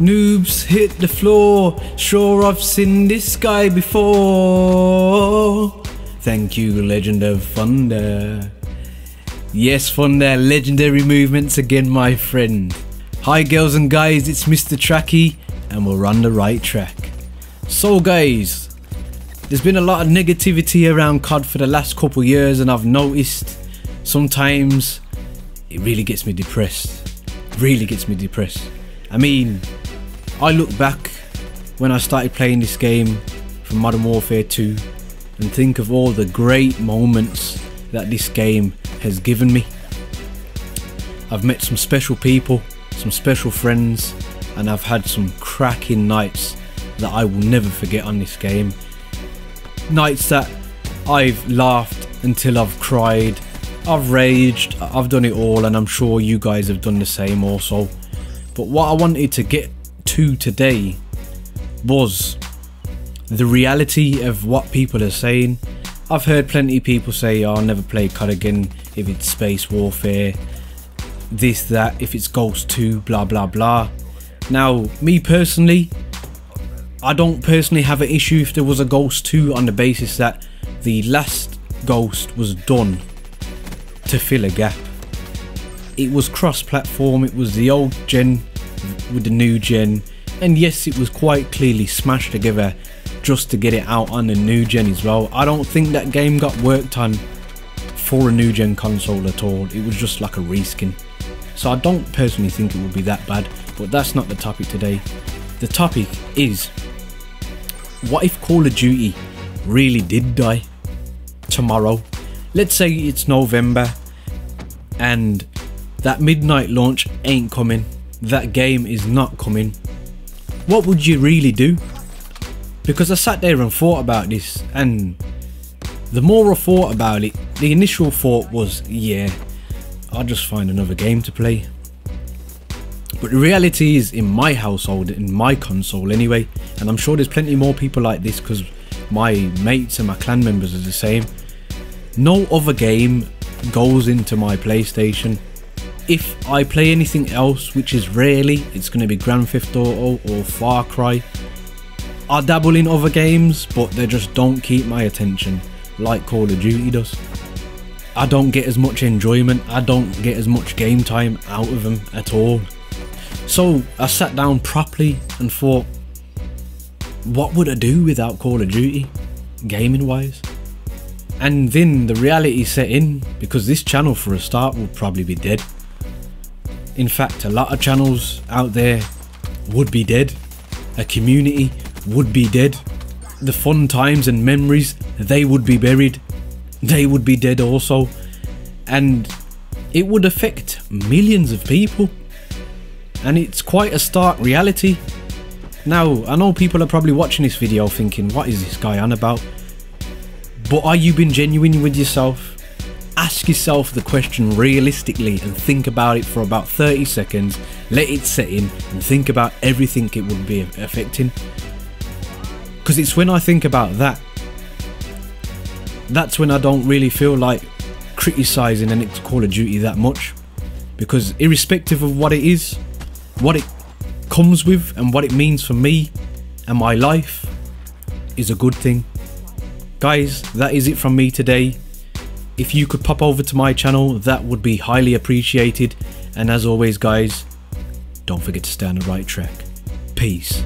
Noobs hit the floor. Sure, I've seen this guy before. Thank you, Legend of Thunder. Yes, Thunder, legendary movements again, my friend. Hi, girls and guys, it's Mr. Trakky, and we're on the right track. So, guys, there's been a lot of negativity around COD for the last couple years, and I've noticed sometimes it really gets me depressed. Really gets me depressed. I mean, I look back when I started playing this game from Modern Warfare 2 and think of all the great moments that this game has given me. I've met some special people, some special friends, and I've had some cracking nights that I will never forget on this game. Nights that I've laughed until I've cried, I've raged, I've done it all, and I'm sure you guys have done the same also. But what I wanted to get to today was the reality of what people are saying. I've heard plenty of people say, oh, I'll never play COD again if it's Space Warfare, this, that, if it's Ghost 2, blah, blah, blah. Now, me personally, I don't personally have an issue if there was a Ghost 2 on the basis that the last Ghost was done to fill a gap. It was cross platform, it was the old gen with the new gen, and yes, it was quite clearly smashed together just to get it out on the new gen as well. I don't think that game got worked on for a new gen console at all, it was just like a reskin. So I don't personally think it would be that bad, but that's not the topic today. The topic is what if Call of Duty really did die tomorrow? Let's say it's November and that midnight launch ain't coming that game is not coming, what would you really do? Because I sat there and thought about this, and the more I thought about it, the initial thought was, yeah, I'll just find another game to play. But the reality is, in my household, in my console anyway, and I'm sure there's plenty more people like this because my mates and my clan members are the same. No other game goes into my PlayStation if I play anything else, which is rarely, it's going to be Grand Theft Auto or Far Cry. I dabble in other games, but they just don't keep my attention like Call of Duty does. I don't get as much enjoyment, I don't get as much game time out of them at all. So I sat down properly and thought, what would I do without Call of Duty, gaming wise? And then the reality set in because this channel for a start will probably be dead. In fact, a lot of channels out there would be dead. A community would be dead. The fun times and memories, they would be buried. They would be dead also. And it would affect millions of people. And it's quite a stark reality. Now, I know people are probably watching this video thinking, what is this guy on about? But are you being genuine with yourself? Ask yourself the question realistically and think about it for about 30 seconds, let it set in, and think about everything it would be affecting. Because it's when I think about that, that's when I don't really feel like criticising an Call of Duty that much. Because irrespective of what it is, what it comes with, and what it means for me and my life is a good thing. Guys, that is it from me today. If you could pop over to my channel, that would be highly appreciated. And as always, guys, don't forget to stay on the right track. Peace.